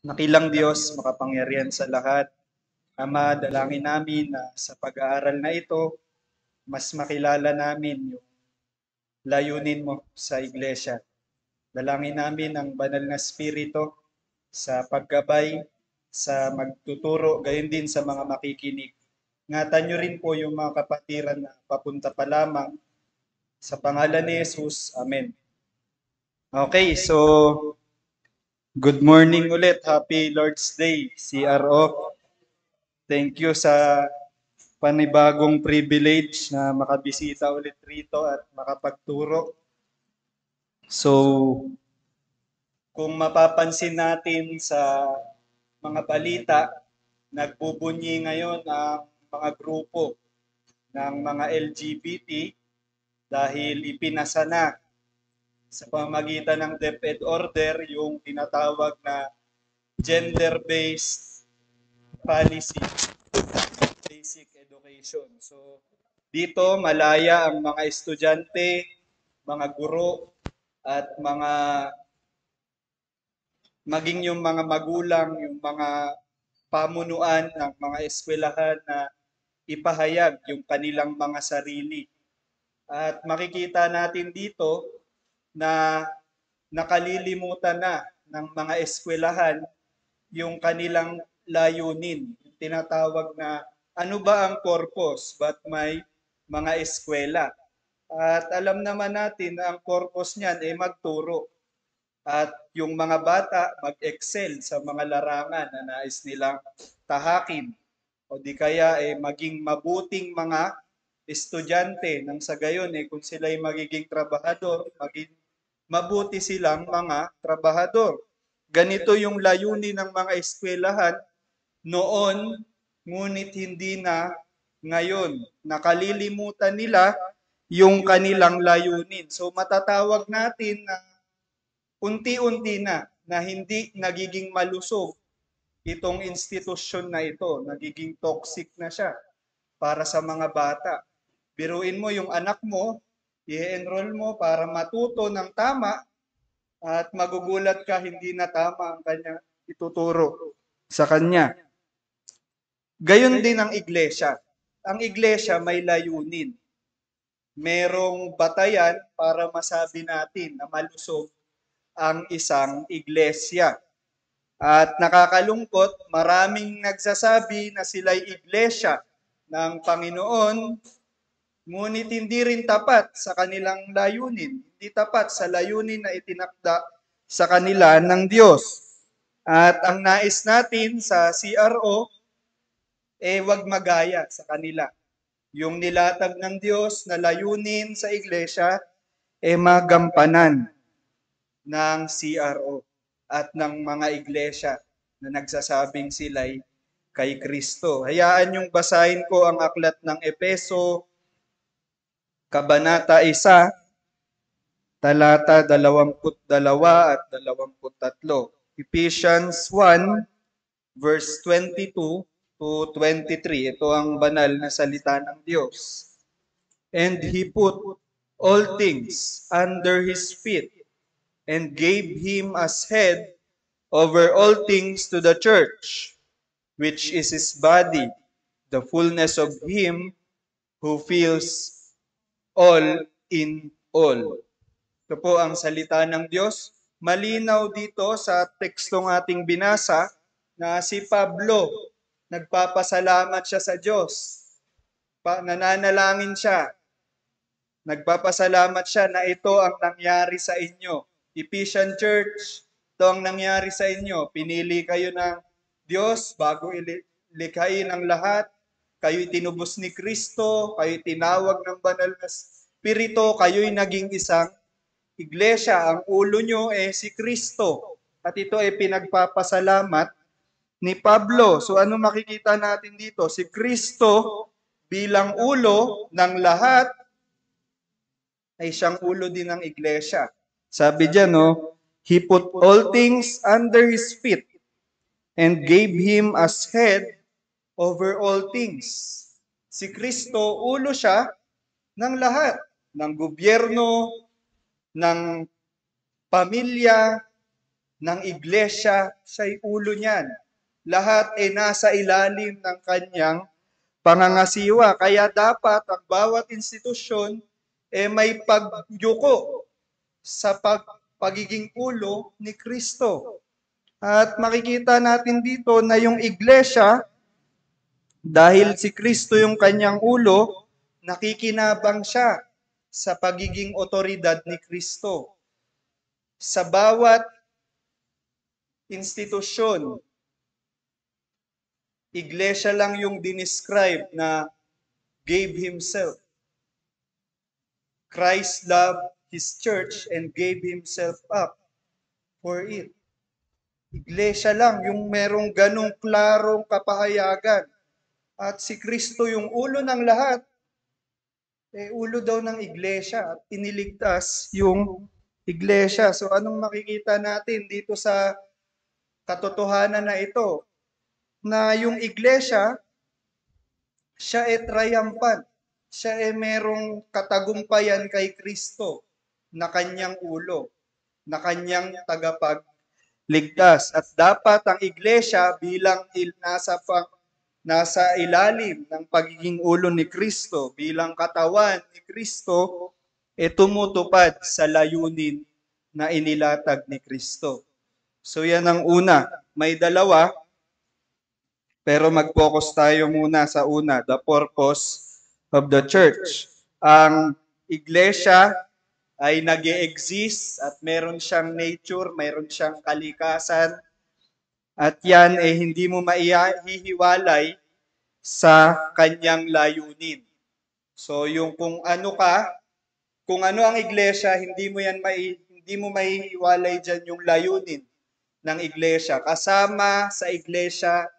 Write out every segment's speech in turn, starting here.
Nakilang Diyos, makapangyarihan sa lahat. Ama, dalangin namin na sa pag-aaral na ito, mas makilala namin yung layunin mo sa iglesia. Dalangin namin ang banal na spirito sa paggabay, sa magtuturo, gayon din sa mga makikinig. Ngatan nyo rin po yung mga kapatiran na papunta pa lamang. Sa pangalan ni Jesus, Amen. Okay, so good morning ulit. Happy Lord's Day, CRO. Thank you sa panibagong privilege na makabisita ulit rito at makapagturo. So, kung mapapansin natin sa mga balita, nagbubunyi ngayon ang mga grupo ng mga LGBT dahil ipinasa na sa pamagitan ng DepEd order yung tinatawag na gender-based policy basic education. So dito malaya ang mga estudyante, mga guro at mga maging yung mga magulang, yung mga pamunuan ng mga eskwelahan na ipahayag yung kanilang mga sarili. At makikita natin dito na nakalilimutan na ng mga eskwelahan yung kanilang layunin. Tinatawag na ano ba ang purpose but may mga eskwela. At alam naman natin na ang purpose niyan ay magturo. At yung mga bata mag-excel sa mga larangan na nais nilang tahakin. O di kaya ay maging mabuting mga estudyante nang sa gayon eh kung sila ay magiging trabahador, maging mabuti silang mga trabahador. Ganito yung layunin ng mga eskwelahan noon, ngunit hindi na ngayon. Nakalilimutan nila yung kanilang layunin. So matatawag natin na unti-unti na na hindi nagiging malusog itong institusyon na ito. Nagiging toxic na siya para sa mga bata. Biruin mo yung anak mo, i-enroll mo para matuto ng tama at magugulat ka hindi na tama ang kanya ituturo sa kanya. Gayon din ang iglesia. Ang iglesia may layunin. Merong batayan para masabi natin na malusog ang isang iglesia. At nakakalungkot, maraming nagsasabi na sila'y iglesia ng Panginoon, ngunit hindi rin tapat sa kanilang layunin. Hindi tapat sa layunin na itinakda sa kanila ng Diyos. At ang nais natin sa CRO, eh wag magaya sa kanila. Yung nilatag ng Diyos na layunin sa iglesia, eh magampanan ng CRO at ng mga iglesia na nagsasabing sila'y kay Kristo. Hayaan yung basahin ko ang aklat ng Epeso, Kabanata 1, talata 22 at 23. Ephesians 1, verse 22 to 23. Ito ang banal na salita ng Diyos. And He put all things under His feet and gave Him as head over all things to the church, which is His body, the fullness of Him who fills all in all. Ito po ang salita ng Diyos. Malinaw dito sa tekstong ating binasa na si Pablo, nagpapasalamat siya sa Diyos. Pa, nananalangin siya. Nagpapasalamat siya na ito ang nangyari sa inyo. Ephesian Church, ito ang nangyari sa inyo. Pinili kayo ng Diyos bago ilikhain ang lahat. Kayo tinubos ni Kristo, kayo tinawag ng banal na Espiritu, kayo'y naging isang iglesia. Ang ulo nyo eh si Kristo. At ito ay pinagpapasalamat ni Pablo. So ano makikita natin dito? Si Kristo bilang ulo ng lahat ay siyang ulo din ng iglesia. Sabi diyan, no, He put all things under His feet and gave Him as head over all things. Si Kristo, ulo siya ng lahat, ng gobyerno, ng pamilya, ng iglesia, siya'y ulo niyan. Lahat ay nasa ilalim ng kanyang pangangasiwa. Kaya dapat ang bawat institusyon eh may pagyuko sa pag, pagiging ulo ni Kristo. At makikita natin dito na yung iglesia, dahil si Kristo yung kanyang ulo, nakikinabang siya sa pagiging otoridad ni Kristo. Sa bawat institusyon, iglesia lang yung dinescribe na gave himself. Christ loved his church and gave himself up for it. Iglesia lang yung merong ganong klarong kapahayagan. At si Kristo yung ulo ng lahat. Eh, ulo daw ng iglesia at iniligtas yung iglesia. So anong makikita natin dito sa katotohanan na ito? Na yung iglesia, siya ay triumphant. Siya ay merong katagumpayan kay Kristo na kanyang ulo, na kanyang tagapag ligtas. At dapat ang iglesia bilang il, nasa, pang, nasa ilalim ng pagiging ulo ni Kristo, bilang katawan ni Kristo, e tumutupad sa layunin na inilatag ni Kristo. So yan ang una. May dalawa, pero mag-focus tayo muna sa una, the purpose of the church. Ang iglesia ay nag exist at meron siyang nature, meron siyang kalikasan. At yan ay eh, hindi mo maihihiwalay sa kanyang layunin. So yung kung ano ka, kung ano ang iglesia, hindi mo yan mai, hindi mo maihiwalay diyan yung layunin ng iglesia. Kasama sa iglesia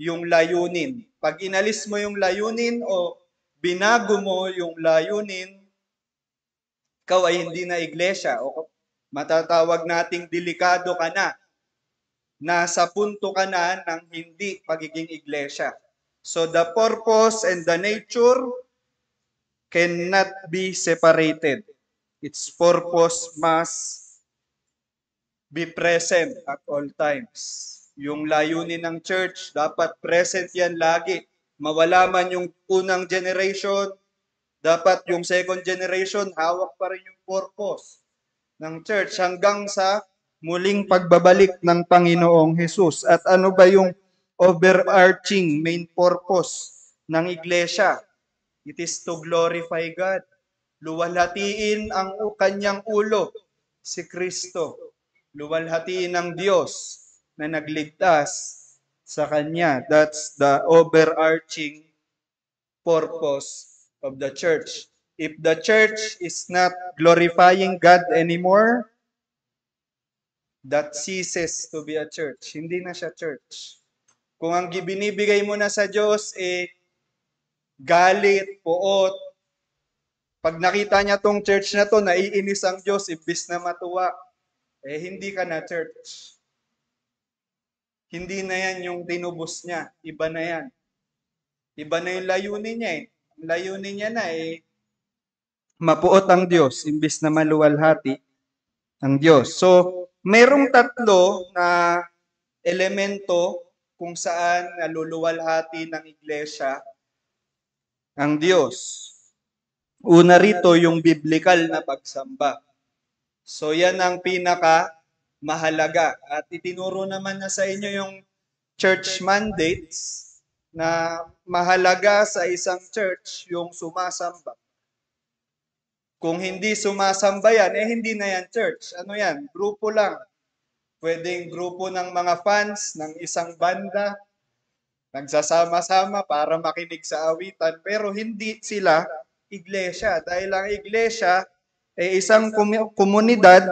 yung layunin. Pag inalis mo yung layunin o binago mo yung layunin, ikaw ay hindi na iglesia o matatawag nating delikado ka na. Nasa punto ka na ng hindi pagiging iglesia. So the purpose and the nature cannot be separated. Its purpose must be present at all times. Yung layunin ng church, dapat present yan lagi. Mawala man yung unang generation, dapat yung second generation, hawak pa rin yung purpose ng church hanggang sa muling pagbabalik ng Panginoong Jesus. At ano ba yung overarching main purpose ng iglesia? It is to glorify God. Luwalhatiin ang kanyang ulo, si Kristo. Luwalhatiin ng Diyos na nagligtas sa Kanya. That's the overarching purpose of the church. If the church is not glorifying God anymore, that ceases to be a church. Hindi na siya church. Kung ang binibigay mo na sa Diyos, eh, galit, poot, pag nakita niya tong church na to, naiinis ang Diyos, ibis na matuwa, eh, hindi ka na church. Hindi na yan yung tinubos niya. Iba na yan. Iba na yung layunin niya eh layunin niya na eh, mapuot ang Diyos, imbis na maluwalhati ang Diyos. So, merong tatlo na elemento kung saan naluluwalhati ng iglesia ang Diyos. Una rito yung biblical na pagsamba. So yan ang pinaka mahalaga. At itinuro naman na sa inyo yung church mandates na mahalaga sa isang church yung sumasamba. Kung hindi sumasamba yan, eh hindi na yan church. Ano yan? Grupo lang. Pwedeng grupo ng mga fans ng isang banda, nagsasama-sama para makinig sa awitan, pero hindi sila iglesia. Dahil ang iglesia ay eh, isang komunidad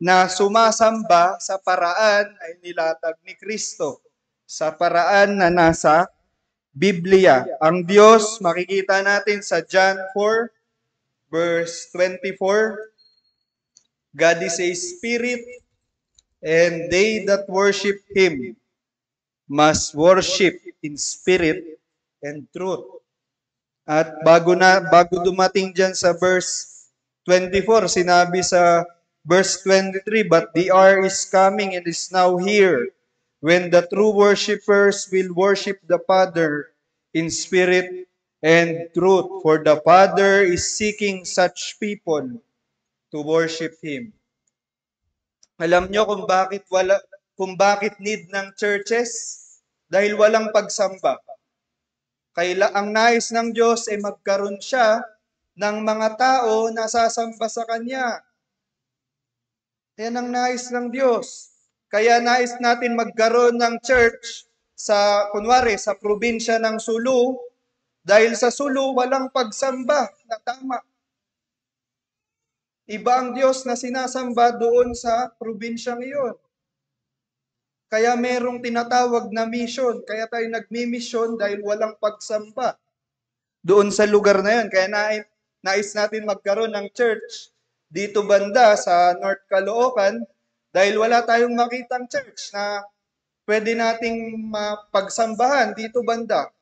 na sumasamba sa paraan ay nilatag ni Kristo. Sa paraan na nasa Biblia. Ang Diyos, makikita natin sa John 4, verse 24, God is a spirit, and they that worship Him must worship in spirit and truth. At bago na bago dumating diyan sa verse 24, sinabi sa Verse 23, But the hour is coming and is now here, when the true worshippers will worship the Father in spirit and truth, for the Father is seeking such people to worship Him. Alam nyo kung bakit wala, kung bakit need ng churches? Dahil walang pagsamba. Kaila ang nais ng Diyos ay magkaroon siya ng mga tao na sasamba sa Kanya. Yan ang nais ng Diyos. Kaya nais natin magkaroon ng church sa, kunwari, sa probinsya ng Sulu, dahil sa Sulu, walang pagsamba na tama. Iba ang Diyos na sinasamba doon sa probinsyang iyon. Kaya merong tinatawag na mission. Kaya tayo nagmi-mission dahil walang pagsamba doon sa lugar na yun. Kaya nais, nais natin magkaroon ng church dito banda sa North Caloocan dahil wala tayong makitang church na pwede nating mapagsambahan dito banda.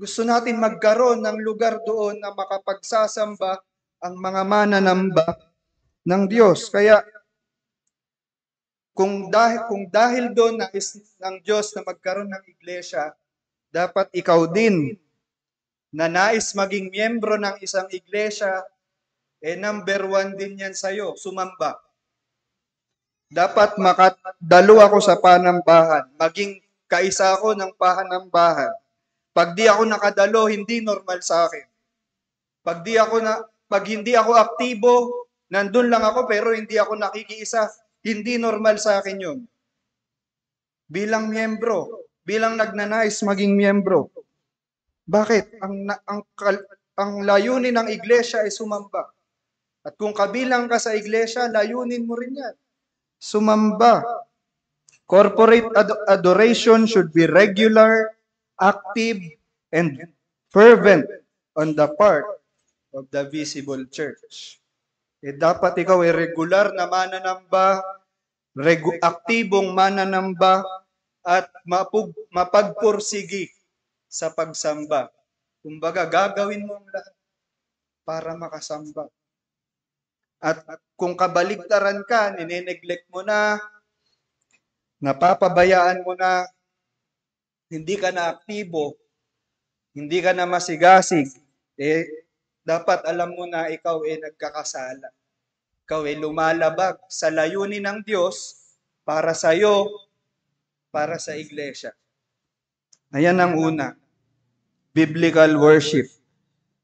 Gusto natin magkaroon ng lugar doon na makapagsasamba ang mga mananamba ng Diyos. Kaya kung dahil kung dahil doon na is ng Diyos na magkaroon ng iglesia, dapat ikaw din na nais maging miyembro ng isang iglesia, eh number one din yan sa'yo, sumamba. Dapat makadalo ako sa panambahan, maging kaisa ako ng panambahan. Pag di ako nakadalo, hindi normal sa akin. Pag di ako na pag hindi ako aktibo, nandun lang ako pero hindi ako nakikiisa, hindi normal sa akin yun. Bilang miyembro, bilang nagnanais maging miyembro. Bakit? Ang, ang, ang layunin ng iglesia ay sumamba. At kung kabilang ka sa iglesia, layunin mo rin yan. Sumamba. Corporate ad- adoration should be regular, active, and fervent on the part of the visible church. Eh, dapat ikaw ay regular na mananamba, regu- aktibong mananamba, at mapug- mapagpursigi sa pagsamba. Kumbaga, gagawin mo ang lahat para makasamba. At kung kabaligtaran ka, nineneglect mo na, napapabayaan mo na, hindi ka na aktibo, hindi ka na masigasig, eh, dapat alam mo na ikaw ay nagkakasala. Ikaw ay lumalabag sa layunin ng Diyos para sa iyo, para sa iglesia. Ayan ang una, biblical worship.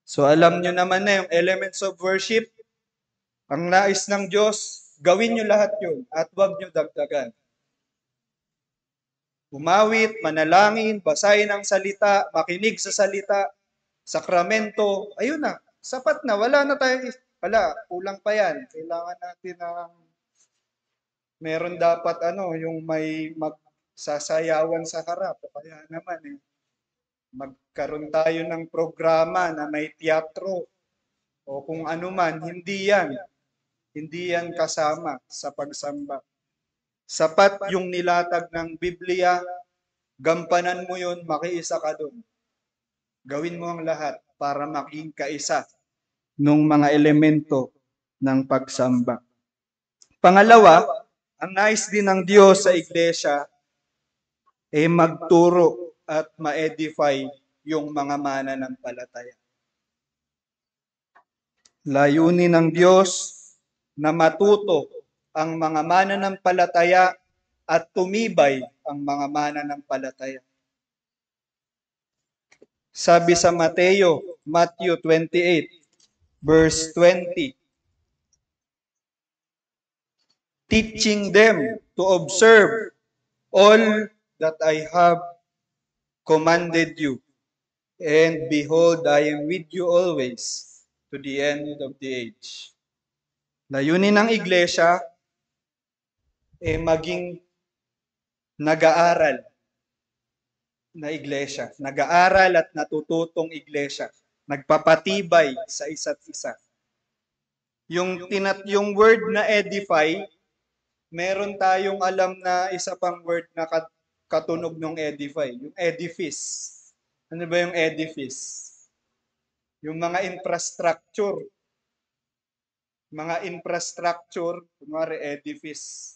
So alam nyo naman na yung elements of worship, ang nais ng Diyos, gawin nyo lahat yun at huwag nyo dagdagan. Umawit, manalangin, basahin ang salita, makinig sa salita, sakramento, ayun na, sapat na, wala na tayo, wala, kulang pa yan. Kailangan natin ng, meron dapat ano, yung may magsasayawan sa harap. Kaya naman eh, magkaroon tayo ng programa na may teatro o kung ano man, hindi yan. Hindi yan kasama sa pagsamba. Sapat yung nilatag ng Biblia, gampanan mo yun, makiisa ka doon. Gawin mo ang lahat para maging kaisa ng mga elemento ng pagsamba. Pangalawa, ang nais din ng Diyos sa iglesia ay magturo at ma-edify yung mga mananampalataya. Layunin ng Diyos na matuto ang mga mananampalataya at tumibay ang mga mananampalataya. Sabi sa Mateo, Matthew 28, verse 20, teaching them to observe all that I have commanded you. And behold, I am with you always to the end of the age. Layunin ng iglesia eh maging nag-aaral na iglesia, nag-aaral at natututong iglesia, nagpapatibay sa isa't isa. Yung tinat yung word na edify, meron tayong alam na isa pang word na kat katunog ng edify, yung edifice. Ano ba yung edifice? Yung mga infrastructure. mga infrastructure, kunwari edifice.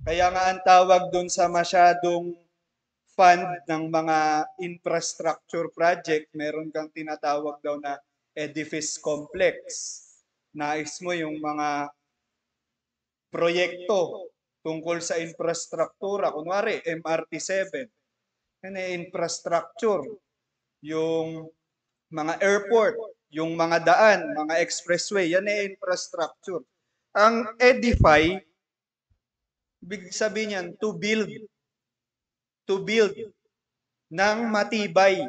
Kaya nga ang tawag doon sa masyadong fund ng mga infrastructure project, meron kang tinatawag daw na edifice complex. Nais mo yung mga proyekto tungkol sa infrastruktura. Kunwari, MRT7. Yan ay infrastructure. Yung mga airport, yung mga daan, mga expressway, yan ay infrastructure. Ang edify, big sabihin yan, to build. To build ng matibay.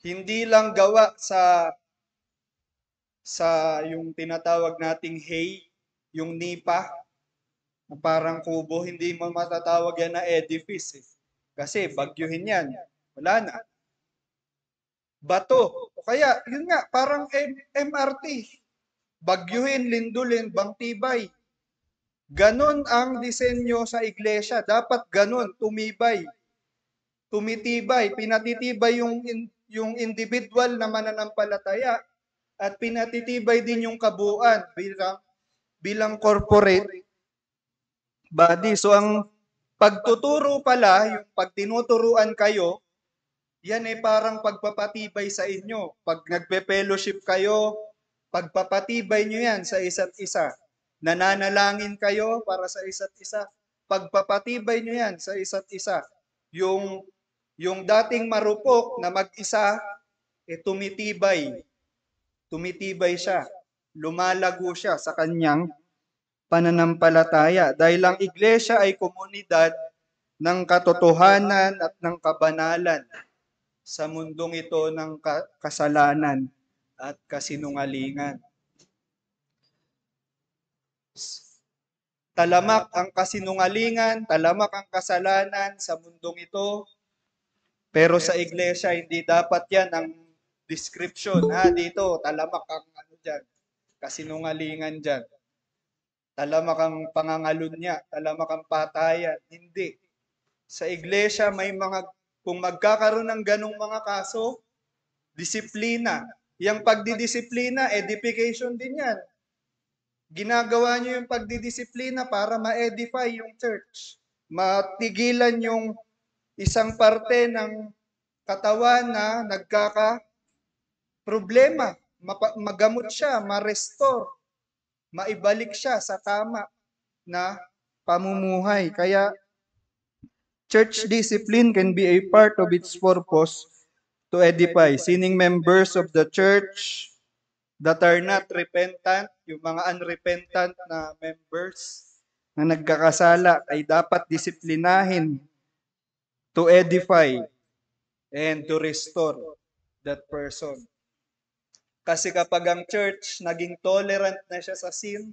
Hindi lang gawa sa sa yung tinatawag nating hay, yung nipa, na parang kubo, hindi mo matatawag yan na edifice. Eh. Kasi bagyuhin yan. Wala na. Bato. O kaya, yun nga, parang M- MRT. Bagyuhin, lindulin, bangtibay. Ganon ang disenyo sa iglesia. Dapat ganon, tumibay. Tumitibay, pinatitibay yung, yung individual na mananampalataya at pinatitibay din yung kabuuan bilang bilang corporate body. So ang pagtuturo pala, yung pag tinuturuan kayo, yan ay parang pagpapatibay sa inyo. Pag nagpe-fellowship kayo, pagpapatibay nyo yan sa isa't isa. Nananalangin kayo para sa isa't isa. Pagpapatibay nyo yan sa isa't isa. Yung, yung dating marupok na mag-isa, eh tumitibay. Tumitibay siya. Lumalago siya sa kanyang pananampalataya. Dahil ang iglesia ay komunidad ng katotohanan at ng kabanalan sa mundong ito ng ka- kasalanan at kasinungalingan. Talamak ang kasinungalingan, talamak ang kasalanan sa mundong ito. Pero sa iglesia, hindi dapat yan ang description. Ha, dito, talamak ang ano dyan, kasinungalingan dyan. Talamak ang pangangalunya, talamak ang patayan. Hindi. Sa iglesia, may mga, kung magkakaroon ng ganong mga kaso, disiplina. Yung pagdidisiplina, edification din yan. Ginagawa nyo yung pagdidisiplina para ma-edify yung church. Matigilan yung isang parte ng katawan na nagkaka problema. Magamot siya, ma-restore, maibalik siya sa tama na pamumuhay. Kaya church discipline can be a part of its purpose to edify. Sinning members of the church that are not repentant, yung mga unrepentant na members na nagkakasala ay dapat disiplinahin to edify and to restore that person. Kasi kapag ang church naging tolerant na siya sa sin,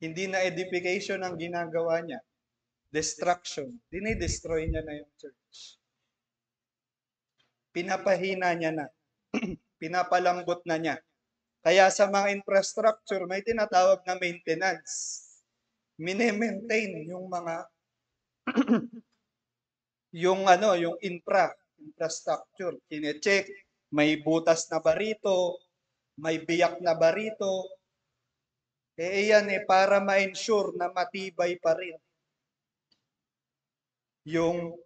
hindi na edification ang ginagawa niya. Destruction. Dinidestroy niya na yung church. Pinapahina niya na. Pinapalambot na niya. Kaya sa mga infrastructure, may tinatawag na maintenance. Mine-maintain yung mga yung ano, yung infra, infrastructure. Kine-check, may butas na ba rito, may biyak na ba rito. Eh yan eh, para ma-ensure na matibay pa rin yung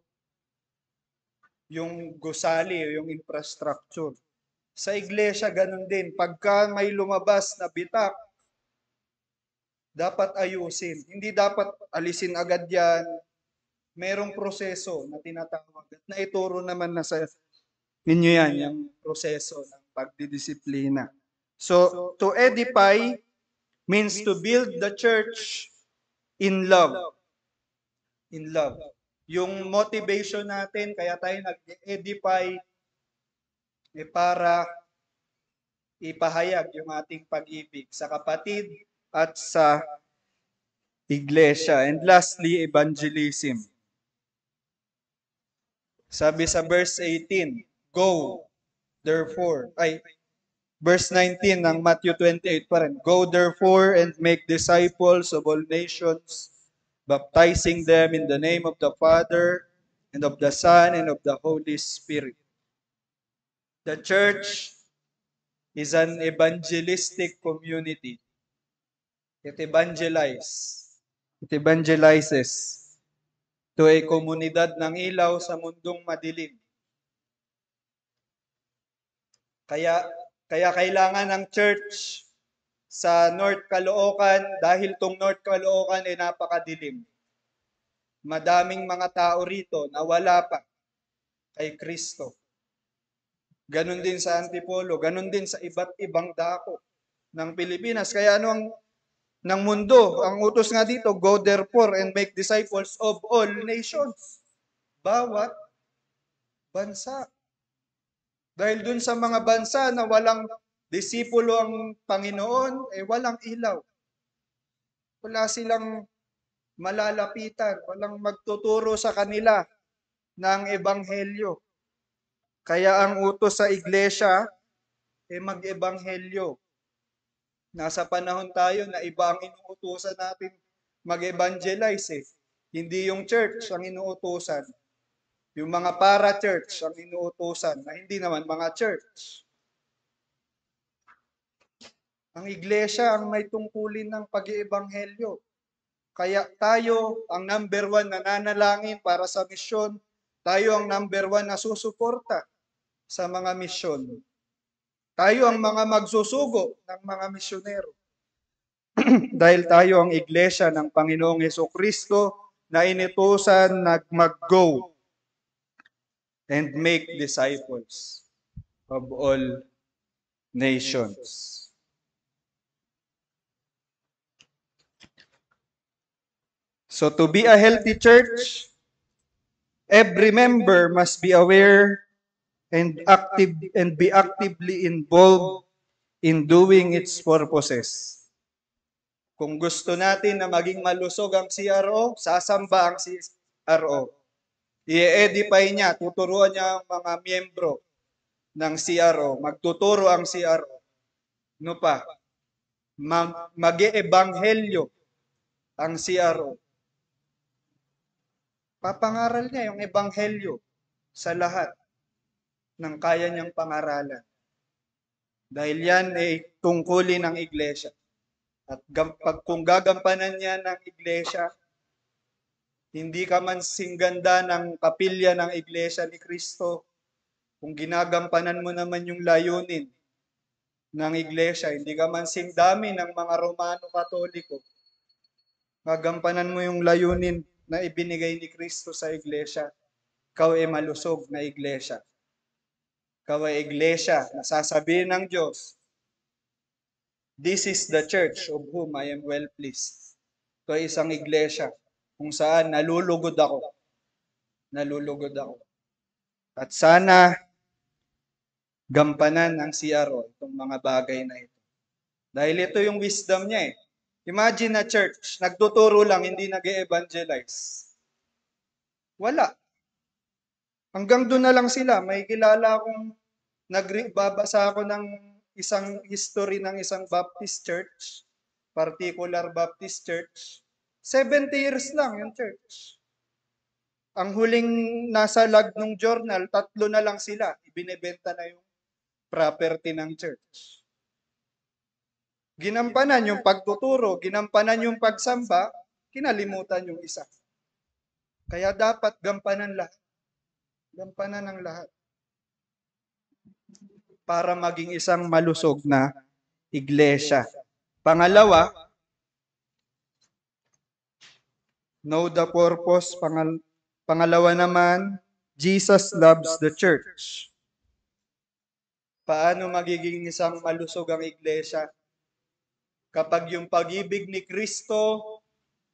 yung gusali, yung infrastructure. Sa iglesia, ganun din. Pagka may lumabas na bitak, dapat ayusin. Hindi dapat alisin agad yan. Merong proseso na tinatawag. At naituro naman na sa inyo yan, yung proseso ng pagdidisiplina. So, to edify means to build the church in love. In love. Yung motivation natin, kaya tayo nag-edify, eh para ipahayag yung ating pag-ibig sa kapatid at sa iglesia. And lastly, evangelism. Sabi sa verse 18, Go, therefore, ay, verse 19 ng Matthew 28 pa rin, Go therefore and make disciples of all nations, baptizing them in the name of the Father, and of the Son, and of the Holy Spirit. The church is an evangelistic community. It evangelize. It evangelizes to a komunidad ng ilaw sa mundong madilim. Kaya kaya kailangan ng church sa North Caloocan dahil tong North Caloocan ay napakadilim. Madaming mga tao rito na wala pa kay Kristo. Ganon din sa Antipolo, ganon din sa iba't ibang dako ng Pilipinas. Kaya ano ang ng mundo, ang utos nga dito, go therefore and make disciples of all nations. Bawat bansa. Dahil dun sa mga bansa na walang disipulo ang Panginoon, eh walang ilaw. Wala silang malalapitan, walang magtuturo sa kanila ng ebanghelyo. Kaya ang utos sa iglesia, eh mag-ebanghelyo. Nasa panahon tayo na iba ang inuutosan natin mag-evangelize eh. Hindi yung church ang inuutosan. Yung mga para-church ang inuutosan na hindi naman mga church. Ang iglesia ang may tungkulin ng pag-iebanghelyo. Kaya tayo ang number one na nanalangin para sa misyon. Tayo ang number one na susuporta sa mga misyon. Tayo ang mga magsusugo ng mga misyonero. Dahil tayo ang iglesia ng Panginoong Yeso Kristo na inutusan na mag-go and make disciples of all nations. So to be a healthy church, every member must be aware and active and be actively involved in doing its purposes. Kung gusto natin na maging malusog ang CRO, sasamba ang CRO. I-edify niya, tuturuan niya ang mga miyembro ng CRO, magtuturo ang CRO. No pa? Ma- mag-eebanghelyo ang CRO. Papangaral niya yung ebanghelyo sa lahat ng kaya niyang pangaralan. Dahil yan ay tungkulin ng iglesia. At pag, kung gagampanan niya ng iglesia, hindi ka man singganda ng kapilya ng iglesia ni Kristo, kung ginagampanan mo naman yung layunin ng iglesia, hindi ka man singdami ng mga Romano Katoliko, gagampanan mo yung layunin na ibinigay ni Kristo sa iglesia, ikaw ay malusog na iglesia. Ikaw ay iglesia na sasabihin ng Diyos, This is the church of whom I am well pleased. Ito isang iglesia kung saan nalulugod ako. Nalulugod ako. At sana gampanan ng CRO itong mga bagay na ito. Dahil ito yung wisdom niya eh. Imagine na church, nagtuturo lang, hindi nag evangelize Wala. Hanggang doon na lang sila. May kilala akong nagbabasa ako ng isang history ng isang Baptist church, particular Baptist church. 70 years lang yung church. Ang huling nasa lag ng journal, tatlo na lang sila. Ibinebenta na yung property ng church. Ginampanan yung pagtuturo, ginampanan yung pagsamba, kinalimutan yung isa. Kaya dapat gampanan lahat. Gampanan ng lahat. Para maging isang malusog na iglesia. Pangalawa, know the purpose. Pangal pangalawa naman, Jesus loves the church. Paano magiging isang malusog ang iglesia? Kapag yung pag-ibig ni Kristo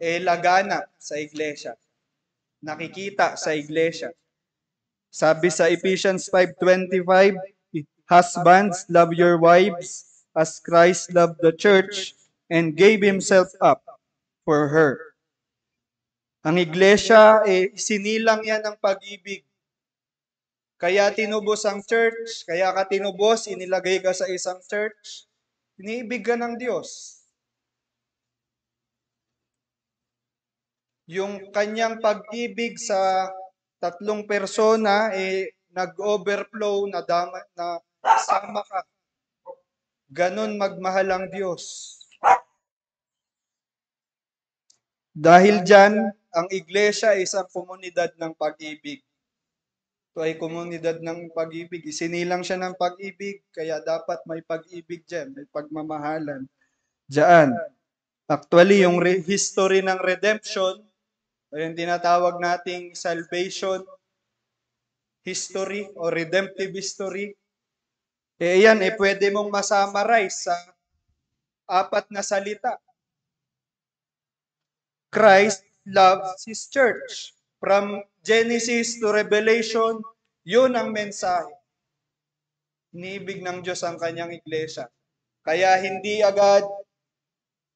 eh lagana sa iglesia. Nakikita sa iglesia. Sabi sa Ephesians 5.25, Husbands, love your wives as Christ loved the church and gave himself up for her. Ang iglesia, eh, sinilang yan ng pag-ibig. Kaya tinubos ang church, kaya ka tinubos, inilagay ka sa isang church, iniibig ka ng Diyos. Yung kanyang pag-ibig sa tatlong persona, eh, nag-overflow, na, dama, na sama ka Ganon magmahal ang Diyos. Dahil dyan, ang iglesia ay isang komunidad ng pag-ibig. Ito ay komunidad ng pag-ibig. Isinilang siya ng pag-ibig, kaya dapat may pag-ibig dyan, may pagmamahalan. Diyan. Actually, yung history ng redemption, yung tinatawag nating salvation history o redemptive history, eh yan, eh pwede mong masummarize sa apat na salita. Christ loves His church. From Genesis to Revelation, yun ang mensahe. Niibig ng Diyos ang kanyang iglesia. Kaya hindi agad,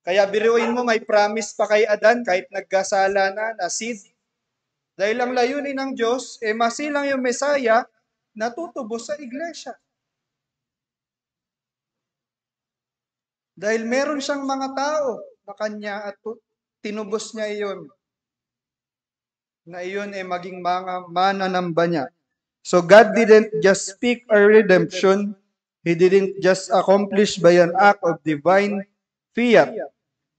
kaya biruin mo may promise pa kay Adan kahit nagkasala na, na seed. Dahil ang layunin ng Diyos, eh masilang yung Mesaya na tutubos sa iglesia. Dahil meron siyang mga tao na kanya at tinubos niya iyon. Na iyon ay maging mga mananamba niya. So God didn't just speak our redemption, He didn't just accomplish by an act of divine fiat.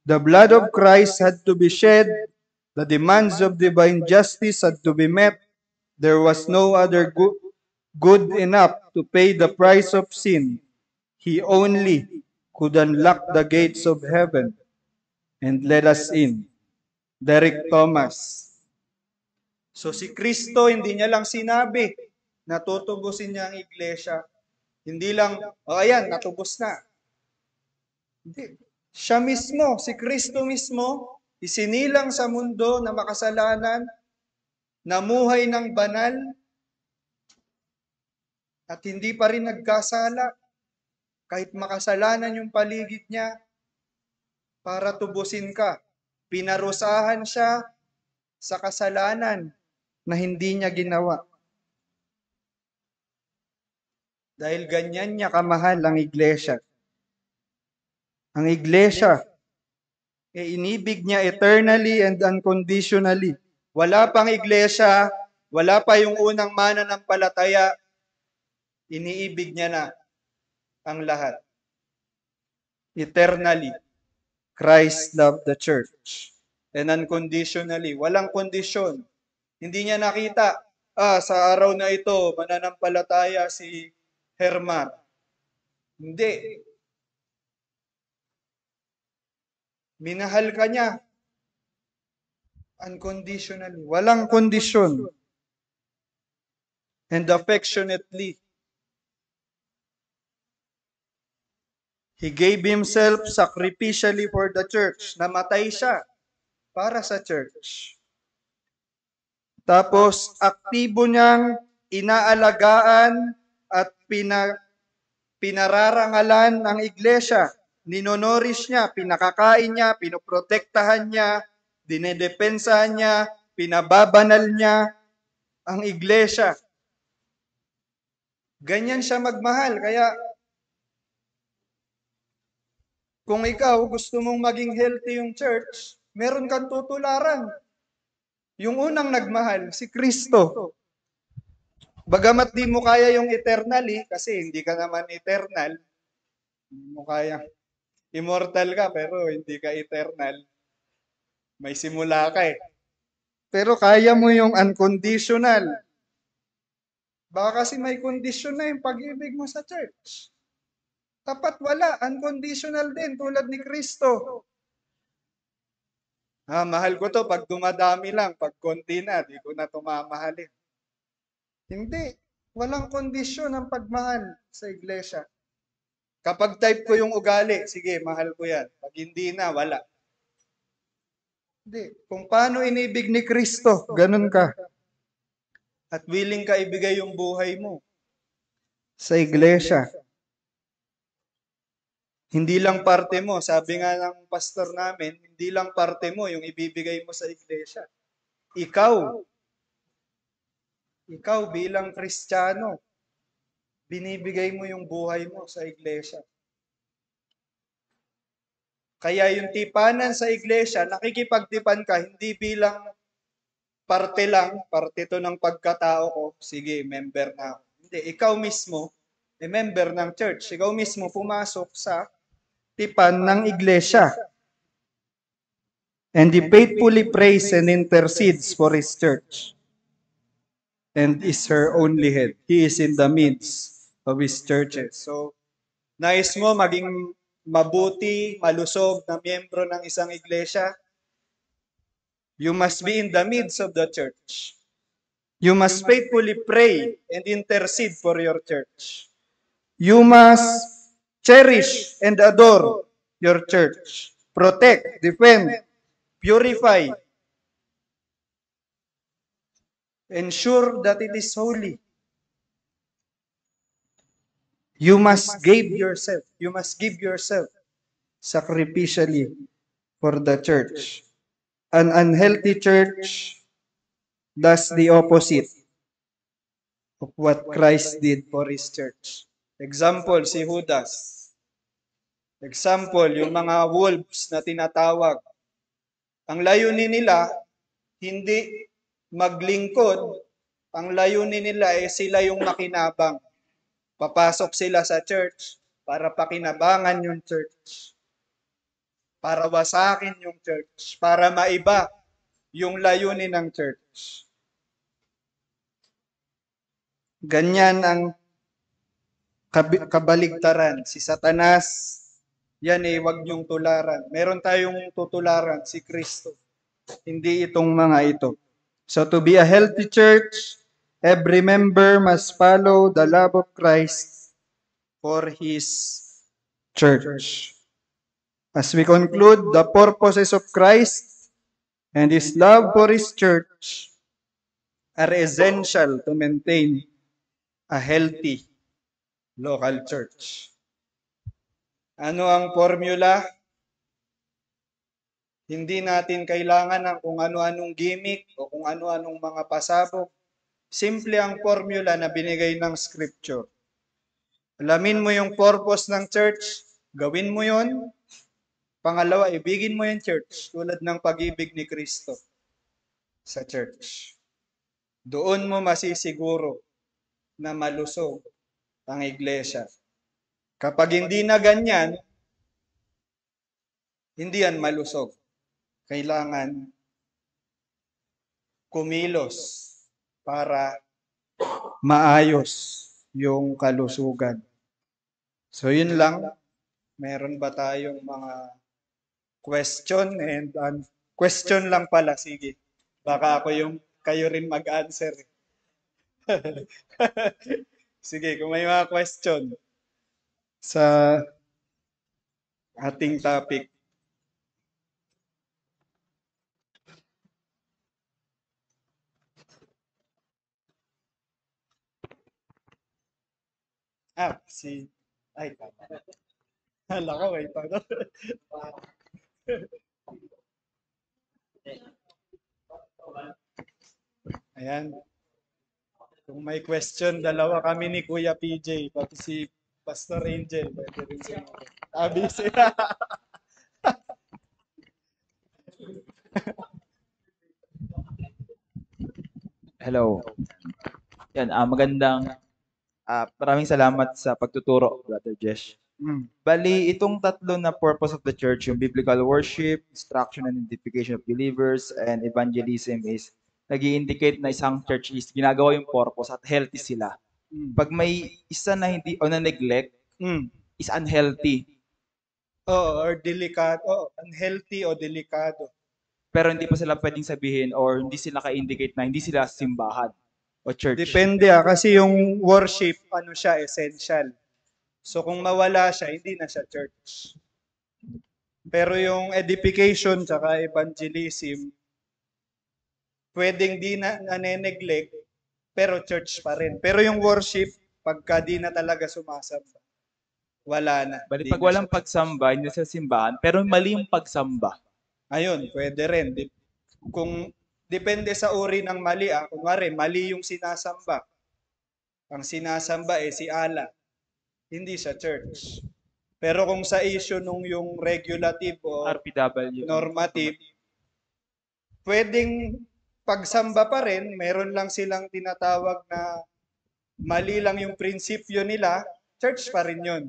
The blood of Christ had to be shed, the demands of divine justice had to be met. There was no other good, good enough to pay the price of sin. He only could unlock the gates of heaven and let us in. Derek Thomas. So si Kristo, hindi niya lang sinabi na tutubusin niya ang iglesia. Hindi lang, oh, ayan, natubos na. Hindi. Siya mismo, si Kristo mismo, isinilang sa mundo na makasalanan, namuhay ng banal, at hindi pa rin nagkasala, kahit makasalanan yung paligid niya, para tubusin ka. Pinarusahan siya sa kasalanan na hindi niya ginawa. Dahil ganyan niya kamahal ang iglesia. Ang iglesia, e inibig niya eternally and unconditionally. Wala pang iglesia, wala pa yung unang mana ng palataya, iniibig niya na ang lahat. Eternally, Christ loved the church. And unconditionally, walang kondisyon. Hindi niya nakita, ah, sa araw na ito, mananampalataya si Herman. Hindi. Minahal ka niya. Unconditionally. Walang kondisyon. And affectionately. He gave himself sacrificially for the church. Namatay siya para sa church. Tapos, aktibo niyang inaalagaan at pina, pinararangalan ng iglesia. Ninonoris niya, pinakakain niya, pinoprotektahan niya, dinedepensahan niya, pinababanal niya ang iglesia. Ganyan siya magmahal. Kaya kung ikaw gusto mong maging healthy yung church, meron kang tutularan. Yung unang nagmahal, si Kristo. Bagamat di mo kaya yung eternally, kasi hindi ka naman eternal, hindi mo kaya. Immortal ka, pero hindi ka eternal. May simula ka eh. Pero kaya mo yung unconditional. Baka kasi may condition na yung pag-ibig mo sa church. Tapat wala, unconditional din, tulad ni Kristo. Ah, mahal ko to pag dumadami lang, pag konti na, di ko na tumamahalin. Hindi. Walang kondisyon ang pagmahal sa iglesia. Kapag type ko yung ugali, sige, mahal ko yan. Pag hindi na, wala. Hindi. Kung paano inibig ni Kristo, ganun ka. At willing ka ibigay yung buhay mo sa iglesia. Hindi lang parte mo, sabi nga ng pastor namin, hindi lang parte mo yung ibibigay mo sa iglesia. Ikaw, ikaw bilang Kristiyano, binibigay mo yung buhay mo sa iglesia. Kaya yung tipanan sa iglesia, nakikipagtipan ka, hindi bilang parte lang, parte to ng pagkatao ko, sige, member na ako. Hindi, ikaw mismo, a member ng church. Ikaw mismo pumasok sa tipan ng iglesia. And he faithfully prays and intercedes for his church. And is her only head. He is in the midst of his churches. So, nais mo maging mabuti, malusog na miyembro ng isang iglesia, you must be in the midst of the church. You must faithfully pray and intercede for your church. You must cherish and adore your church. Protect, defend, purify. Ensure that it is holy. You must give yourself. You must give yourself sacrificially for the church. An unhealthy church does the opposite of what Christ did for His church. Example, si Judas. Example, yung mga wolves na tinatawag. Ang layunin nila, hindi maglingkod. Ang layunin nila ay sila yung makinabang. Papasok sila sa church para pakinabangan yung church. Para wasakin yung church. Para maiba yung layunin ng church. Ganyan ang kab- kabaligtaran. Si Satanas, yan eh, wag niyong tularan. Meron tayong tutularan, si Kristo. Hindi itong mga ito. So to be a healthy church, every member must follow the love of Christ for His church. As we conclude, the purposes of Christ and His love for His church are essential to maintain a healthy local church. Ano ang formula? Hindi natin kailangan ng kung ano-anong gimmick o kung ano-anong mga pasabog. Simple ang formula na binigay ng scripture. Alamin mo yung purpose ng church, gawin mo yon. Pangalawa, ibigin mo yung church tulad ng pag-ibig ni Kristo sa church. Doon mo masisiguro na malusog ang iglesia. Kapag hindi na ganyan, hindi yan malusog. Kailangan kumilos para maayos yung kalusugan. So yun lang. Meron ba tayong mga question and um, question lang pala sige. Baka ako yung kayo rin mag-answer. sige, kung may mga question sa ating topic. Ah, si... Ay, tama. Hala ko, may tanong. Ayan. Kung may question, dalawa kami ni Kuya PJ, pati si Pastor Angel. Pwede rin siya. Sabi siya. Hello. Yan, ah, magandang ah, maraming salamat sa pagtuturo, Brother Jesh. Mm. Bali, itong tatlo na purpose of the church, yung biblical worship, instruction and identification of believers, and evangelism is nag indicate na isang church is ginagawa yung purpose at healthy sila. Mm. Pag may isa na hindi o na neglect, Mm. is unhealthy. Oo, or delikado. Oh, unhealthy o delikado. Pero hindi pa sila pwedeng sabihin or hindi sila ka-indicate na hindi sila simbahan o church. Depende ah, kasi yung worship, ano siya, essential. So kung mawala siya, hindi na siya church. Pero yung edification tsaka evangelism, pwedeng di na nane-neglect, pero church pa rin. Pero yung worship, pagka di na talaga sumasamba, wala na. Bali, pag walang pagsamba, hindi sila simbahan, pero mali yung pagsamba. Ayun, pwede rin. Kung depende sa uri ng mali, ah. Kunwari, mali yung sinasamba. Ang sinasamba eh si Allah. Hindi sa church. Pero kung sa issue nung yung regulative o RPW. normative, pwedeng pagsamba pa rin, meron lang silang tinatawag na mali lang yung prinsipyo nila, church pa rin yun.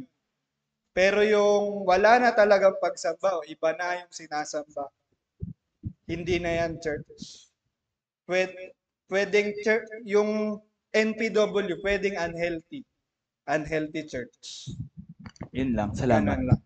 Pero yung wala na talagang pagsamba, o iba na yung sinasamba, hindi na yan church. Pwede, pwedeng church, yung NPW, pwedeng unhealthy. Unhealthy church. Yun lang. Salamat. Ganun lang.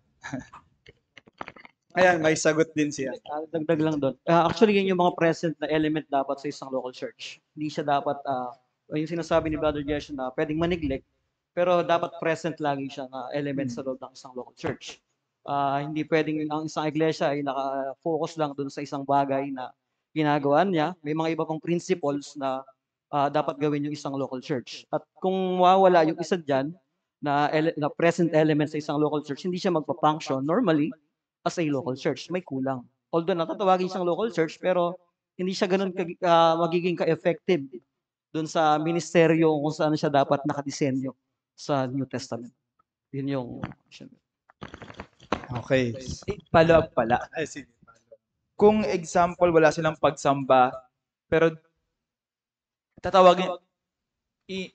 Ayan, may sagot din siya. Ah, dagdag lang doon. Ah, actually, yun yung mga present na element dapat sa isang local church. Hindi siya dapat, ah, yung sinasabi ni Brother Gershon na pwedeng maneglect, pero dapat present lagi siya na element sa loob ng isang local church. Ah, hindi pwedeng ang isang iglesia ay naka-focus lang doon sa isang bagay na ginagawa niya. May mga iba pang principles na ah, dapat gawin yung isang local church. At kung mawawala yung isa dyan, na, ele- na present element sa isang local church, hindi siya magpa-function normally as a local church. May kulang. Although natatawagin siyang local church, pero hindi siya ganun ka, ah, magiging ka-effective doon sa ministeryo kung saan siya dapat nakadisenyo sa New Testament. Yun yung Okay. Follow up pala. Ay, sige. Kung example, wala silang pagsamba, pero tatawagin,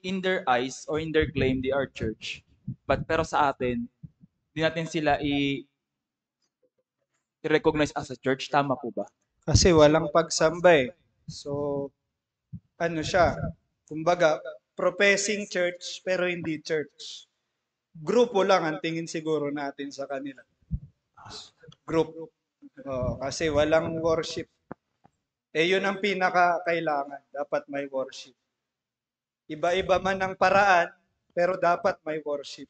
in their eyes or in their claim, they are church. But pero sa atin, di natin sila i- i-recognize as a church. Tama po ba? Kasi walang pagsamba eh. So, ano siya? Kumbaga, professing church pero hindi church. Grupo lang ang tingin siguro natin sa kanila. Group. Oo, kasi walang worship. Eh yun ang pinaka kailangan. Dapat may worship. Iba-iba man ang paraan, pero dapat may worship.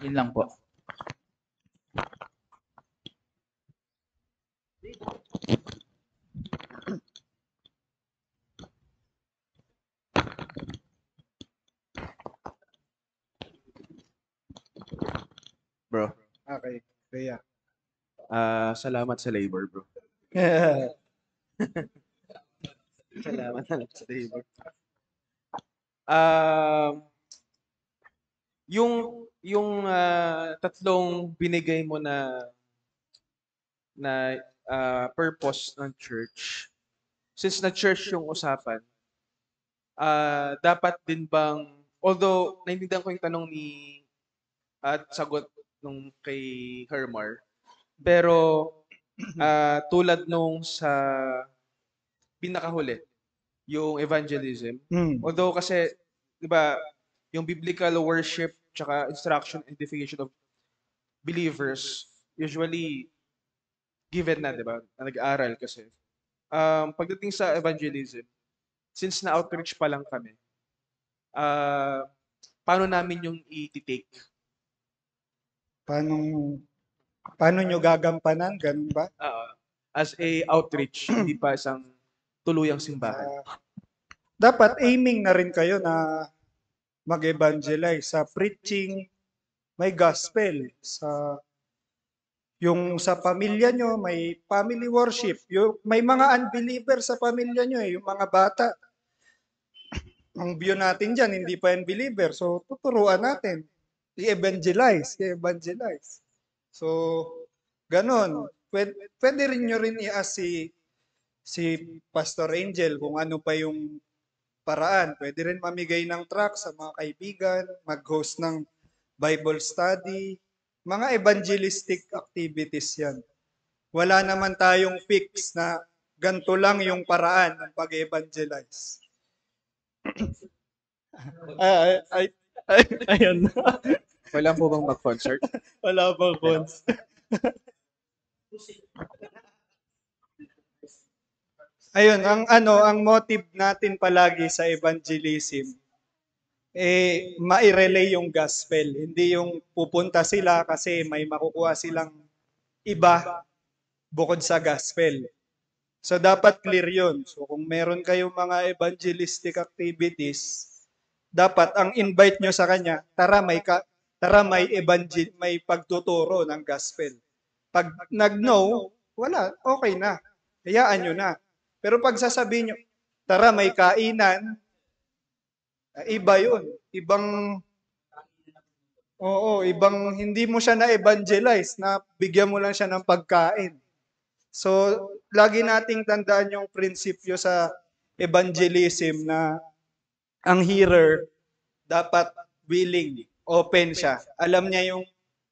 Yun lang po. Bro, Okay. Kaya. ah salamat sa labor, bro. Salamat sa labor. Um, yung yung ah, tatlong binigay mo na na ah, purpose ng church, since na church yung usapan, ah dapat din bang, although naintindihan ko yung tanong ni at sagot nung kay Hermar, pero ah, tulad nung sa pinakahuli, yung evangelism, Hmm. Although kasi, di ba, yung biblical worship tsaka instruction and edification of believers, usually given na, di ba? Na nag-aaral kasi. Um, pagdating sa evangelism, since na outreach pa lang kami, ah paano namin yung i-take? Paano, paano nyo gagampanan? Ganun ba? Ah, as a outreach, hindi pa isang tuluyang simbahan. Ah, dapat aiming na rin kayo na mag-evangelize sa preaching, may gospel sa yung sa pamilya nyo, may family worship. Yung, may mga unbeliever sa pamilya nyo, eh, yung mga bata. Ang view natin dyan, hindi pa unbeliever. So, tuturuan natin. I-evangelize, i-evangelize. So, ganon. Pwede, pwede rin nyo rin i-ask si, si Pastor Angel kung ano pa yung paraan. Pwede rin mamigay ng track sa mga kaibigan, mag-host ng Bible study, mga evangelistic activities yan. Wala naman tayong fix na ganito lang yung paraan ng pag-evangelize. ay, ay, ay, ayan. Kailan po bang mag-concert? Wala bang cons? Ayun, ang ano, ang motive natin palagi sa evangelism eh mai-relay yung gospel, hindi yung pupunta sila kasi may makukuha silang iba bukod sa gospel. So dapat clear 'yun. So kung meron kayong mga evangelistic activities, dapat ang invite nyo sa kanya, tara may ka, tara may evangel may pagtuturo ng gospel. Pag nag-no, wala, okay na. Hayaan nyo na. Pero pag sasabihin nyo, tara may kainan, ah, iba yun. Ibang, oo, ibang, hindi mo siya na-evangelize, na bigyan mo lang siya ng pagkain. So, lagi nating tandaan yung prinsipyo sa evangelism na ang hearer dapat willing, open siya. Alam niya yung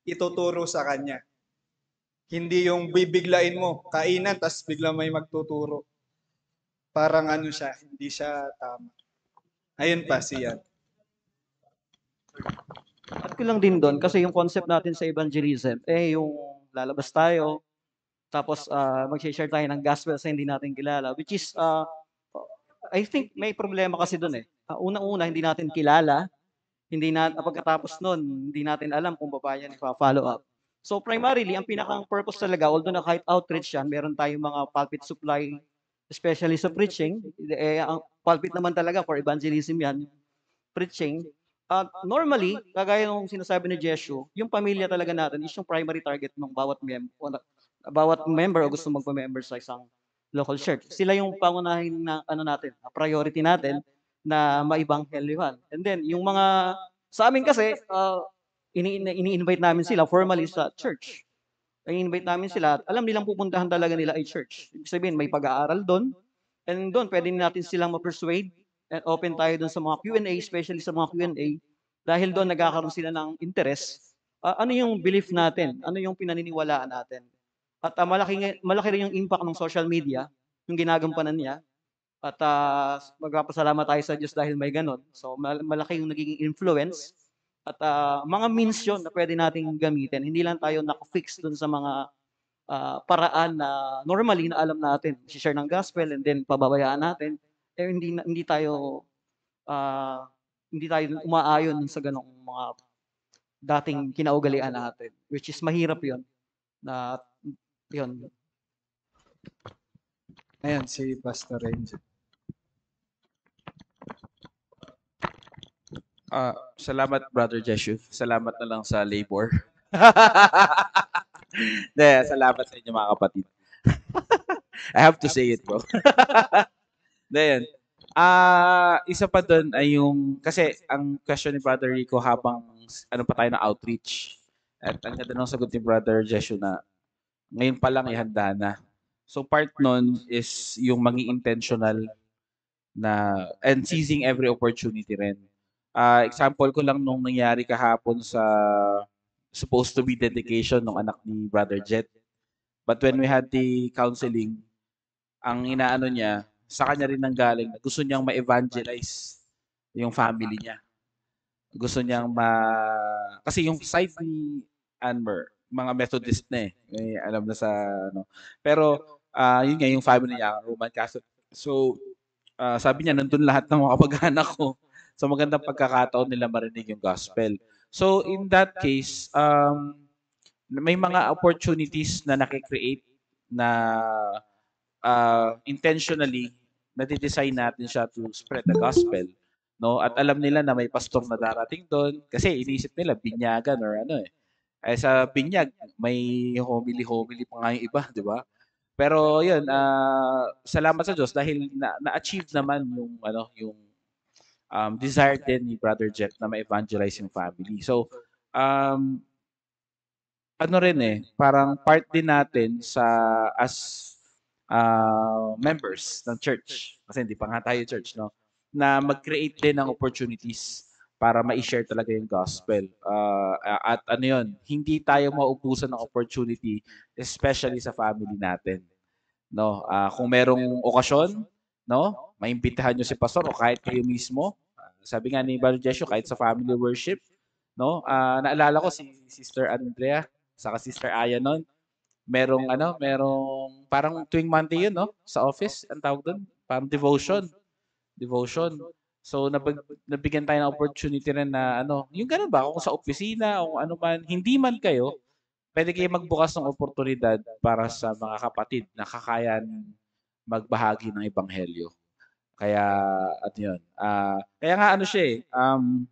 ituturo sa kanya. Hindi yung bibiglain mo, kainan, tas bigla may magtuturo. Parang ano siya, hindi siya tama. Ayun pa, siya. At ko lang din doon, kasi yung concept natin sa evangelism, eh yung lalabas tayo, tapos uh, mag-share tayo ng gospel sa hindi natin kilala, which is, uh, I think may problema kasi doon eh. Uh, unang-una, hindi natin kilala, hindi na pagkatapos noon, hindi natin alam kung paano yan ipa-follow up. So primarily, ang pinakang purpose talaga, although na kahit outreach yan, meron tayong mga pulpit supply, especially sa preaching, eh, ang pulpit naman talaga for evangelism yan, preaching. At uh, normally, kagaya ng sinasabi ni Jeshu, yung pamilya talaga natin is yung primary target ng bawat member, bawat member o gusto magpa-member sa isang local church. Sila yung pangunahin na ano natin, priority natin na maibanghelyohan. And then yung mga sa amin kasi uh, ini ini-invite namin sila formally sa church. I-invite namin sila at alam nilang pupuntahan talaga nila ay church. Ibig sabihin may pag-aaral doon. And doon pwede natin silang ma-persuade and open tayo doon sa mga Q&A, especially sa mga Q&A dahil doon nagkakaroon sila ng interest. Uh, ano yung belief natin? Ano yung pinaniniwalaan natin? At uh, malaki, malaki rin yung impact ng social media, yung ginagampanan niya. At uh, magpapasalamat tayo sa Diyos dahil may ganon. So malaki yung nagiging influence. At uh, mga means yun na pwede nating gamitin. Hindi lang tayo nakafix dun sa mga uh, paraan na normally na alam natin. Si-share ng gospel and then pababayaan natin. Eh hindi hindi tayo uh, hindi tayo umaayon sa ganong mga dating kinaugalian natin. Which is mahirap yon na yun. Ayan, si Pastor Ranger. Ah, salamat Brother Jeshu. Salamat na lang sa labor. De, salamat sa inyo mga kapatid. I have to say it, bro. Then, ah, isa pa doon ay yung kasi ang question ni Brother Rico habang ano pa tayo na outreach. At ang ganda ng sagot ni Brother Jeshu na ngayon pa lang ihanda na. So part nun is yung mangi intentional na and seizing every opportunity rin. Uh, example ko lang nung nangyari kahapon sa supposed to be dedication ng anak ni Brother Jet. But when we had the counseling, ang inaano niya, sa kanya rin nang galing, gusto niyang ma-evangelize yung family niya. Gusto niyang ma... Kasi yung side ni Anmer, mga Methodist na eh. May alam na sa ano. Pero uh, yun nga yung family niya, Roman Catholic. So uh, sabi niya nandun lahat ng mga pag-anak ko. So magandang pagkakataon nila marinig yung gospel. So in that case, um, may mga opportunities na nakikreate na uh, intentionally nadidesign natin siya to spread the gospel no at alam nila na may pastor na darating doon kasi inisip nila binyagan or ano eh eh sa binyag, may homily-homily pa nga yung iba, di ba? Pero yun, uh, salamat sa Diyos dahil na, na-achieve naman yung ano, yung um, desire din ni Brother Jet na ma-evangelize yung family. So, um, ano rin eh, parang part din natin sa as uh, members ng church, kasi hindi pa nga tayo church, no? Na mag-create din ng opportunities para ma-share talaga yung gospel. Uh, at ano yun, hindi tayo maubusan ng opportunity, especially sa family natin. No, uh, kung merong okasyon, no, maimbitahan nyo si pastor o kahit kayo mismo. Sabi nga ni Brother Jesho, kahit sa family worship, no, uh, naalala ko si Sister Andrea, saka Sister Aya noon, merong ano, merong parang tuwing Monday yun, no, sa office, ang tawag doon, parang devotion. Devotion. So nabig, nabigyan tayo ng opportunity rin na ano, yung ganun ba kung sa opisina o ano man, hindi man kayo, pwede kayo magbukas ng oportunidad para sa mga kapatid na kakayan magbahagi ng ebanghelyo. Kaya at yun. Uh, kaya nga ano siya eh, um,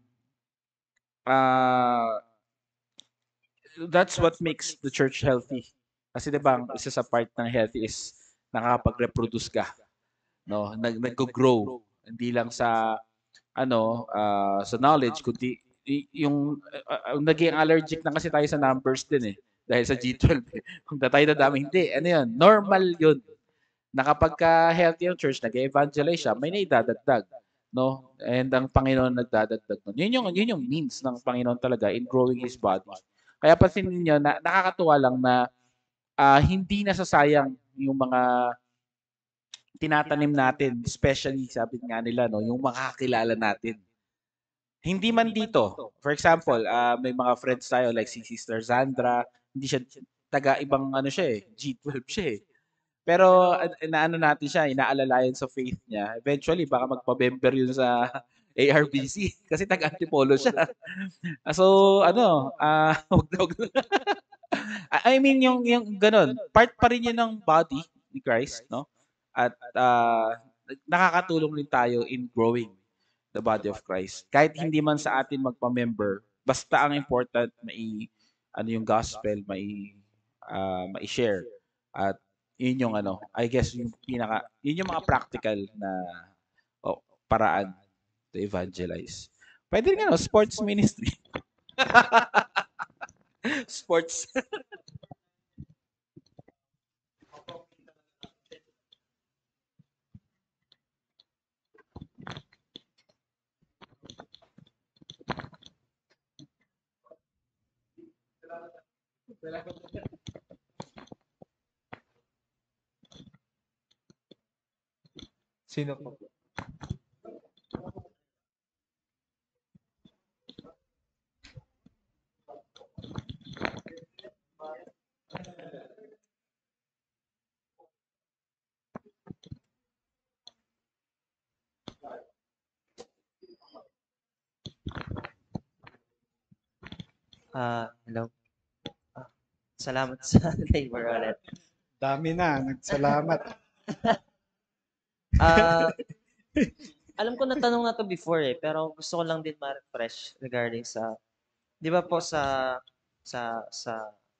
uh, that's what makes the church healthy. Kasi 'di ba, isa sa part ng healthy is nakakapag-reproduce ka. No, nag nag-grow hindi lang sa ano uh, sa knowledge kundi yung uh, naging allergic na kasi tayo sa numbers din eh dahil sa G12 kung tayo na dami hindi ano yun normal yun na kapag ka healthy yung church nag-evangelize siya may naidadagdag no? And ang Panginoon nagdadagdag nun. Yun yung, yun yung means ng Panginoon talaga in growing His body. Kaya pansinin niyo na nakakatuwa lang na ah, hindi nasasayang yung mga tinatanim natin, especially sabi nga nila no, yung makakilala natin. Hindi man dito. For example, ah, may mga friends tayo like si Sister Zandra, hindi siya taga ibang ano siya eh, G12 siya eh. Pero an- inaano natin siya, inaalalayan sa faith niya. Eventually, baka magpa-member yun sa ARBC kasi taga-antipolo siya. Ah, so, ano, ah, wag na, wag na. I mean, yung, yung ganun, part pa rin yun ng body ni Christ, no? At ah, nakakatulong rin tayo in growing the body of Christ. Kahit hindi man sa atin magpa-member, basta ang important, mai, ano yung gospel, mai, ah, mai-share. At yun yung ano, I guess yung pinaka, yun yung mga practical na oh, paraan to evangelize. Pwede rin ano, sports ministry. sports. Sino po? Ah, hello. Ah, salamat sa labor ulit. Dami na, nagsalamat. Ah, alam ko natanong na to before eh, pero gusto ko lang din ma-refresh regarding sa 'di ba po sa sa sa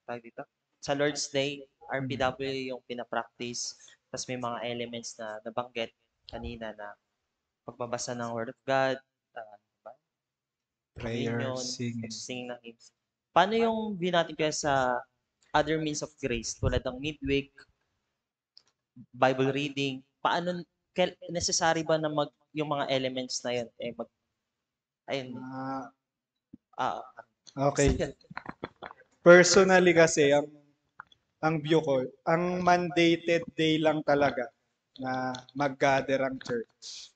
tawag dito? Sa Lord's Day, RPW yung pina-practice, tapos may mga elements na nabanggit kanina na pagbabasa ng Word of God, ba? Prayer, Communion, singing. singing ng hymns. Paano yung view natin kaya sa other means of grace tulad ng midweek, Bible reading? Paano, necessary ba na mag, yung mga elements na yun, eh, mag, ayun, Ah, ah, okay. Personally kasi, ang, ang view ko, ang mandated day lang talaga na mag-gather ang church.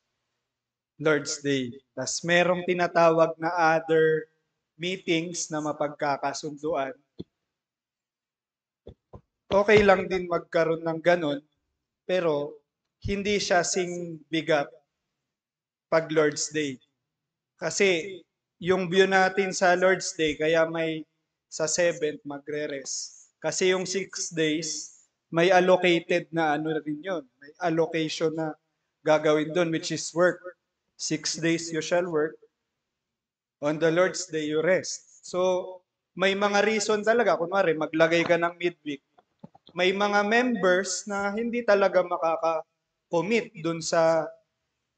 Lord's Day. Tapos merong tinatawag na other meetings na mapagkakasunduan. Okay lang din magkaroon ng ganun, pero hindi siya sing bigat pag Lord's Day. Kasi yung view natin sa Lord's Day, kaya may sa 7th magre-rest. Kasi yung 6 days, may allocated na ano rin yun. May allocation na gagawin doon, which is work. 6 days you shall work. On the Lord's Day, you rest. So, may mga reason talaga. Kunwari, maglagay ka ng midweek. May mga members na hindi talaga makaka-commit dun sa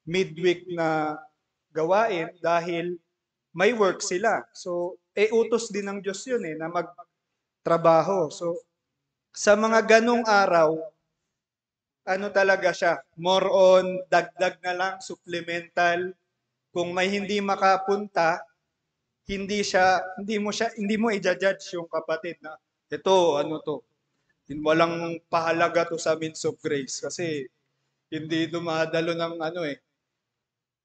midweek na gawain dahil may work sila. So, eh utos din ng Diyos yun eh, na magtrabaho. So, sa mga ganong araw, ano talaga siya, more on dagdag na lang, supplemental. Kung may hindi makapunta, hindi siya, hindi mo siya, hindi mo i-judge yung kapatid na, ito, ano to, walang pahalaga to sa means of grace kasi hindi dumadalo ng ano eh,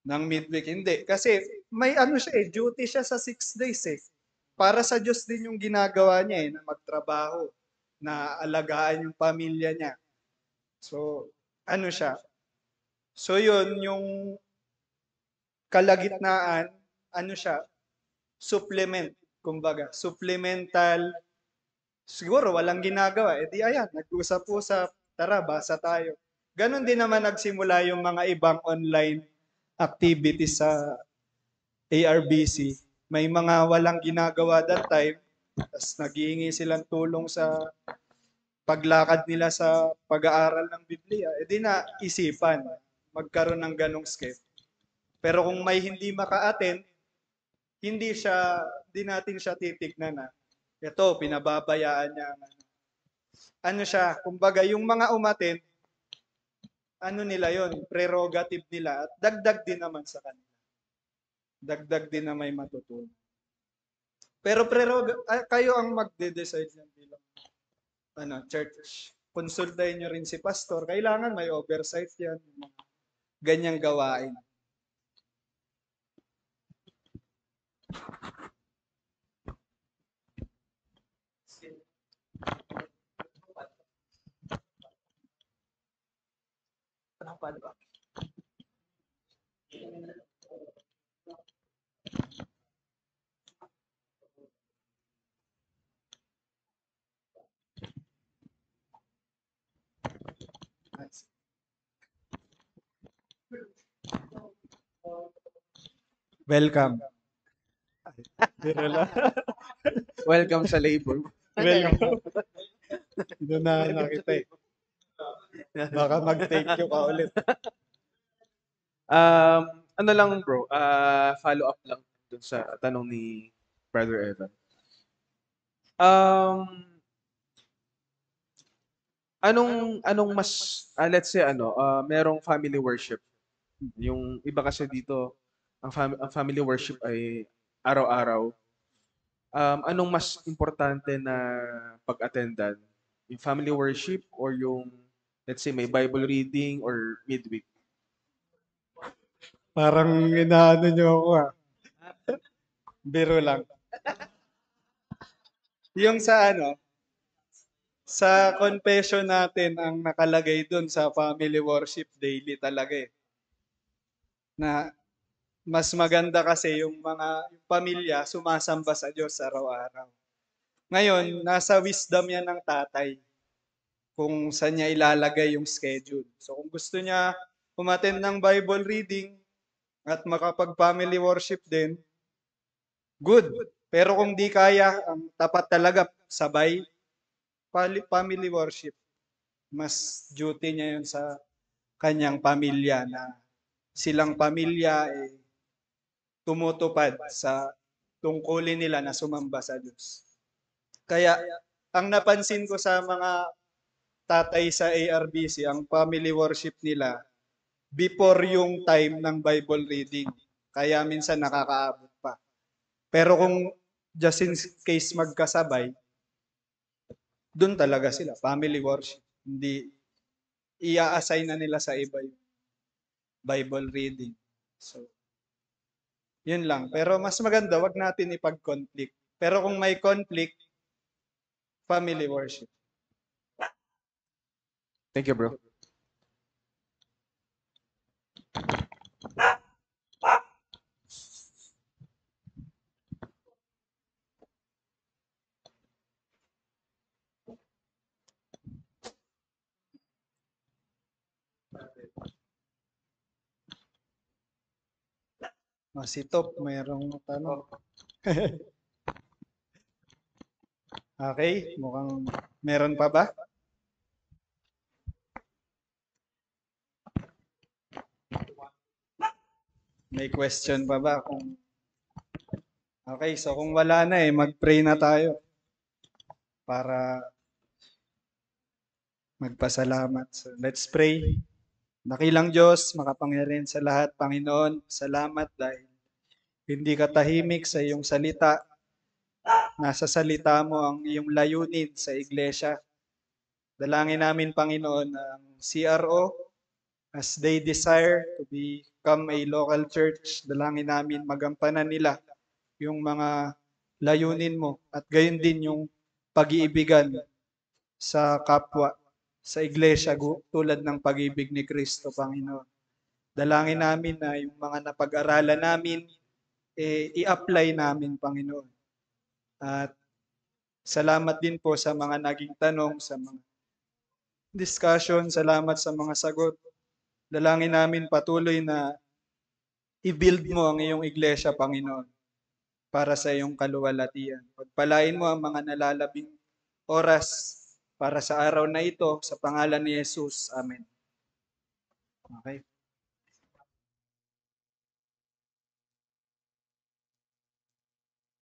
ng midweek. Hindi. Kasi may ano siya eh, duty siya sa six days eh. Para sa Diyos din yung ginagawa niya eh, na magtrabaho, na alagaan yung pamilya niya. So, ano siya? So yun, yung kalagitnaan, ano siya? Supplement, kumbaga. Supplemental, siguro walang ginagawa. Eh di ayan, nag-usap-usap, tara, basa tayo. Ganon din naman nagsimula yung mga ibang online activities sa ARBC. May mga walang ginagawa that time, tapos naghihingi silang tulong sa paglakad nila sa pag-aaral ng Biblia. E di na isipan magkaroon ng ganong skip. Pero kung may hindi maka-attend, hindi siya, di natin siya titignan na. Ito, pinababayaan niya. Ano siya, kumbaga yung mga umattend, ano nila yon prerogative nila at dagdag din naman sa kanila. Dagdag din na may matutunan. Pero prerogative, kayo ang magde-decide yan bilang ano, church. Konsultahin nyo rin si pastor. Kailangan may oversight yan. Ganyang gawain. Welcome. Biro lang. Welcome sa labor. Welcome. Doon na nakita eh. Baka mag-thank you ka ulit. Um, ano lang bro, ah follow up lang dun sa tanong ni Brother Evan. Um, anong anong mas ah, let's say ano, ah, merong family worship. Yung iba kasi dito ang, fam- ang family worship ay araw-araw. Um, anong mas importante na pag-attendan? Yung family worship or yung let's say may Bible reading or midweek? Parang inaano nyo ako ah. Biro lang. Yung sa ano, sa confession natin ang nakalagay dun sa family worship daily talaga eh. Na mas maganda kasi yung mga yung pamilya sumasamba sa Diyos araw-araw. Ngayon, nasa wisdom yan ng tatay kung saan niya ilalagay yung schedule. So kung gusto niya umattend ng Bible reading at makapag-family worship din, good. Pero kung di kaya, ang tapat talaga sabay, family worship, mas duty niya yun sa kanyang pamilya na silang pamilya eh, tumutupad sa tungkulin nila na sumamba sa Diyos. Kaya ang napansin ko sa mga tatay sa ARBC, ang family worship nila, before yung time ng Bible reading. Kaya minsan nakakaabot pa. Pero kung just in case magkasabay, doon talaga sila, family worship. Hindi, ia-assign na nila sa iba yung Bible reading. So, yun lang. Pero mas maganda, wag natin ipag-conflict. Pero kung may conflict, family worship. Thank you, bro. Si Top, mayroong tanong. okay, mukhang meron pa ba? May question pa ba? Kung... Okay, so kung wala na eh, mag-pray na tayo para magpasalamat. So let's pray. Nakilang Diyos, makapangyarihan sa lahat, Panginoon, salamat dahil hindi ka tahimik sa iyong salita. Nasa salita mo ang iyong layunin sa iglesia. Dalangin namin, Panginoon, ang CRO as they desire to become a local church. Dalangin namin magampanan nila yung mga layunin mo at gayon din yung pag-iibigan sa kapwa sa iglesia tulad ng pag-ibig ni Kristo, Panginoon. Dalangin namin na yung mga napag-aralan namin, eh, i-apply namin, Panginoon. At salamat din po sa mga naging tanong, sa mga discussion, salamat sa mga sagot. Dalangin namin patuloy na i-build mo ang iyong iglesia, Panginoon, para sa iyong kaluwalhatian. Pagpalain mo ang mga nalalabing oras para sa araw na ito, sa pangalan ni Jesus. Amen. Okay.